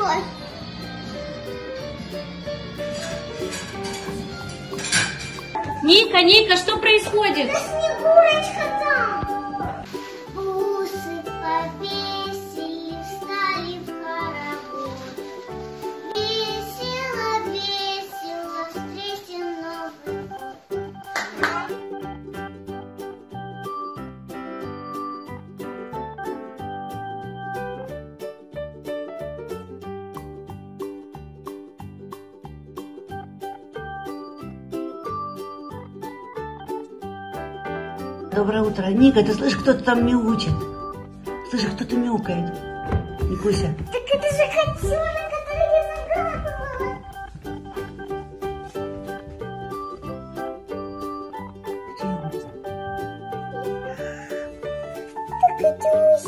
крутой. Ника, Ника, что происходит? Это снегурочка. Доброе утро. Ника, ты слышишь, кто-то там мяучит? Слышишь, кто-то мяукает. Никуся. Так это же котенок, который я загадывала. Так это мой